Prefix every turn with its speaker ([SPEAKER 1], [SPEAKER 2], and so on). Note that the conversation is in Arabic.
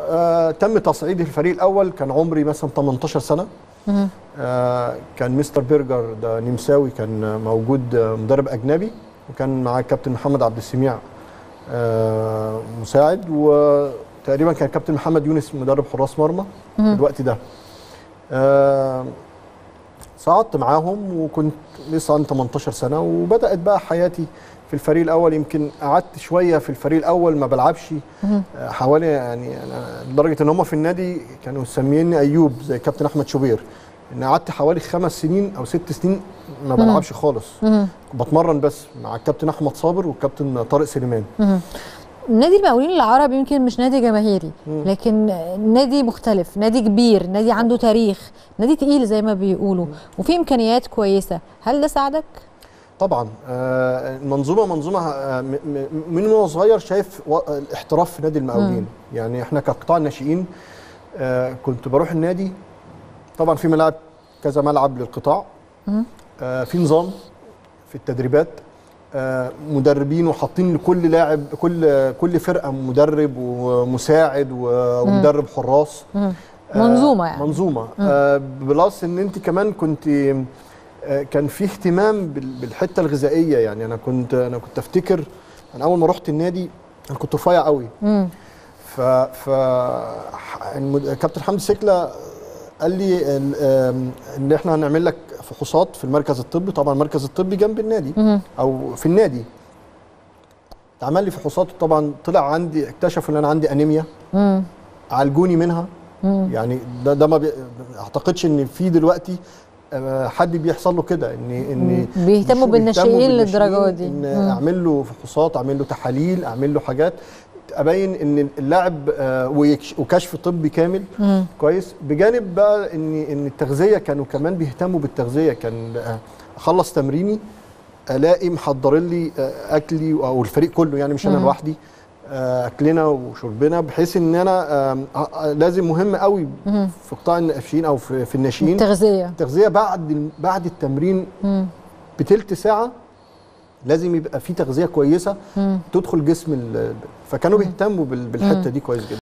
[SPEAKER 1] آه تم تصعيدي الفريق الأول كان عمري مثلا 18 سنة. آه كان مستر بيرجر ده نمساوي كان موجود مدرب أجنبي وكان معاه الكابتن محمد عبد السميع آه مساعد وتقريبا كان الكابتن محمد يونس مدرب حراس مرمى في الوقت ده. آه صعدت معاهم وكنت لسه عندي 18 سنة وبدأت بقى حياتي في الفريق الأول. يمكن قعدت شوية في الفريق الأول ما بلعبش. آه، حوالي يعني أنا لدرجة إن هم في النادي كانوا مسميني أيوب زي كابتن أحمد شوبير. إن قعدت حوالي خمس سنين أو ست سنين ما بلعبش خالص. بتمرن بس مع الكابتن أحمد صابر والكابتن طارق سليمان.
[SPEAKER 2] نادي المقاولين العرب يمكن مش نادي جماهيري لكن نادي مختلف نادي كبير نادي عنده تاريخ نادي تقيل زي ما بيقولوا وفي إمكانيات كويسة. هل ده ساعدك؟
[SPEAKER 1] طبعا. المنظومه منظومة آه، من وأنا صغير شايف الاحتراف في نادي المقاولين. يعني إحنا كقطاع ناشئين آه، كنت بروح النادي. طبعا في ملاعب كذا ملعب للقطاع. آه، في نظام في التدريبات. مدربين وحاطين لكل لاعب كل كل فرقة مدرب ومساعد ومدرب حراس. آه،
[SPEAKER 2] منظومة يعني.
[SPEAKER 1] منظومة. آه بلس إن أنت كمان كنت آه كان في اهتمام بال- بالحتة الغذائية يعني. أنا كنت أنا كنت أفتكر أنا أول ما رحت النادي أنا كنت رفيع قوي. ف ف كابتن حمدي سكله قال لي إن إحنا هنعمل لك فحوصات في المركز الطبي طبعا المركز الطبي جنب النادي أو في النادي. اتعمل لي فحوصات طبعا طلع عندي اكتشفوا إن أنا عندي أنيميا. عالجوني منها. يعني ده ده ما بي... أعتقدش إن في دلوقتي آه، حد بيحصل له كده إن إن
[SPEAKER 2] بيهتموا بالناشئين للدرجة دي.
[SPEAKER 1] إن
[SPEAKER 2] مم.
[SPEAKER 1] أعمل له فحوصات أعمل له تحاليل أعمل له حاجات. أبين إن اللاعب آه، وكشف طبي كامل كويس. بجانب بقى إن إن التغذية كانوا كمان بيهتموا بالتغذية. كان آه، أخلص تمريني ألاقي محضرين لي آه، أكلي أو الفريق كله يعني مش أنا لوحدي أكلنا وشربنا بحيث إن أنا لازم مهم قوي في قطاع الناشئين أو في في الناشئين.
[SPEAKER 2] التغذية.
[SPEAKER 1] التغذية بعد بعد التمرين بتلت ساعة لازم يبقى في تغذية كويسة تدخل جسم ال- فكانوا بيهتموا بال- بالحتة دي كويس جدا.